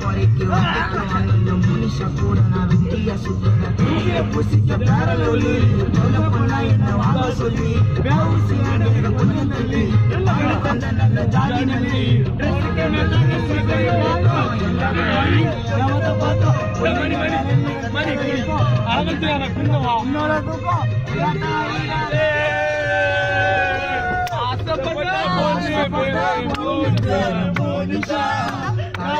குறைக்கு வாங்கினேன் மோனிஷா கூட நான் வெட்டியா சுத்தினேன் புசிக்க பேரல் ஒளி சொல்ல என்ன வாங்க பொண்ணு தள்ளி தந்த நல்ல ஜாதி நல்லி உன்னோட தூக்கம் ஆசைப்பட்ட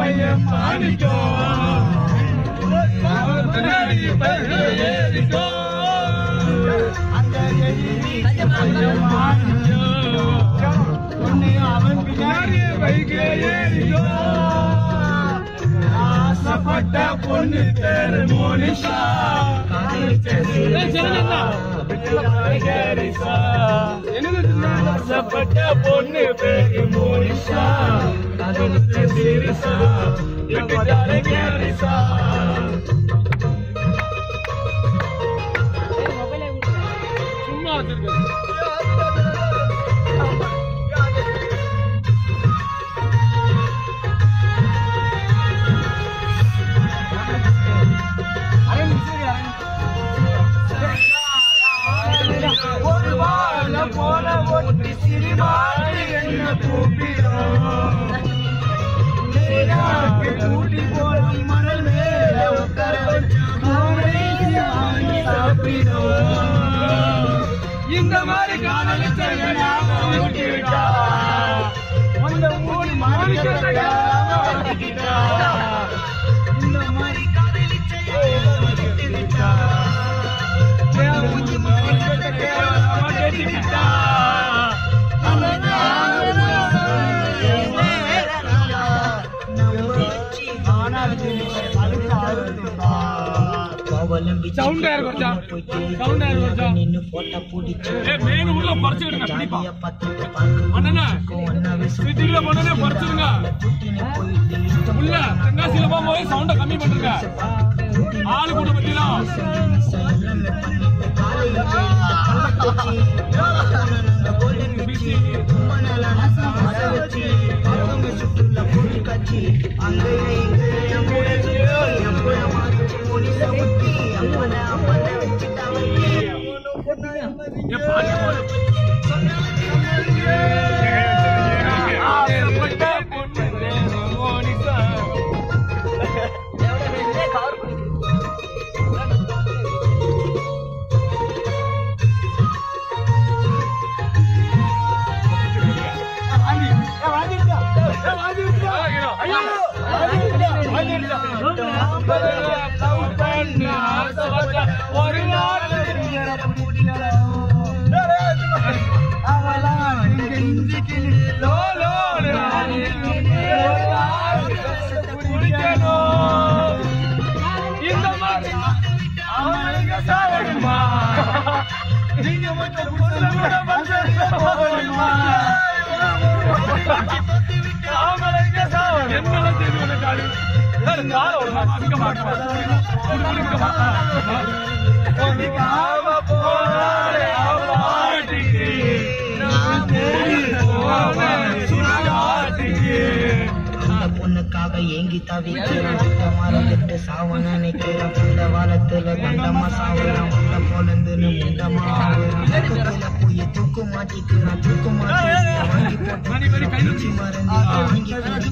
வீட்டு பையன் மாணிக்கோ அவன் பின்னாடி பையன் ஏறிக்கோ அந்த எதிரி பையன் மாறிச்சோ. உன்னை அவன் பின்னாடி பின்னாடி பைக்கே ஏறிக்கோ ஆசைப்பட்ட பொண்ணு பேரு மோனிஷா ஆசைப்பட்ட பொண்ணு பேரு மோனிஷா. காதலிச்ச சீரிசா விட்டுட்டாலே கேரிசா சும்மா வச்சிருக்கேன். உள்ள தென்காசியில போகும்போது சவுண்ட கம்மி பண்ணுங்க ஆளு கூட பத்திலாம் என் பாட்டு ஆசைப்பட்ட பொண்ணு ஐயோ, நீங்க மட்டும் புதுல கூட மனுஷங்க போகணுமா? அவனுங்க சாவணும். என்னெல்லாம் தெரியும் உனக்கு அது? ஏய், காலை ஒரு மாதிரி அடிக்க பொண்ணுக்காக ஏங்கி தவிக்கிறேன் அந்த மரத்துட்டு சாவ நினைக்கிறேன் இந்த வாரத்துல கண்டமா சாவுறேன் உள்ள பொழுந்துன்னு முண்டமா பக்கத்துல போய் தூக்கு நான் தூக்கு வாங்கி போட்டு மறந்து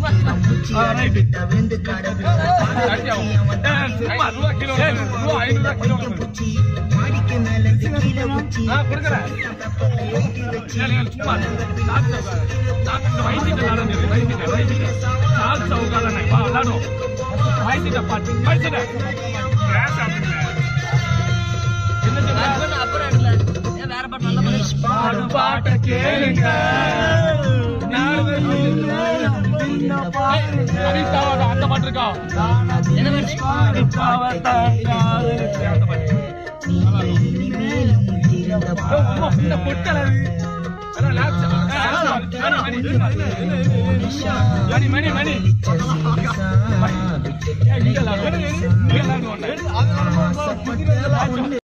வாங்கி மூச்சு கிலோ பூச்சி மாடிக்கு பாட்டு பாட்ட கேளுங்க அனிதாவோட அந்த பாட்டு இருக்கா பாடு பாவத்தா மணி, மணி, மணி, இங்க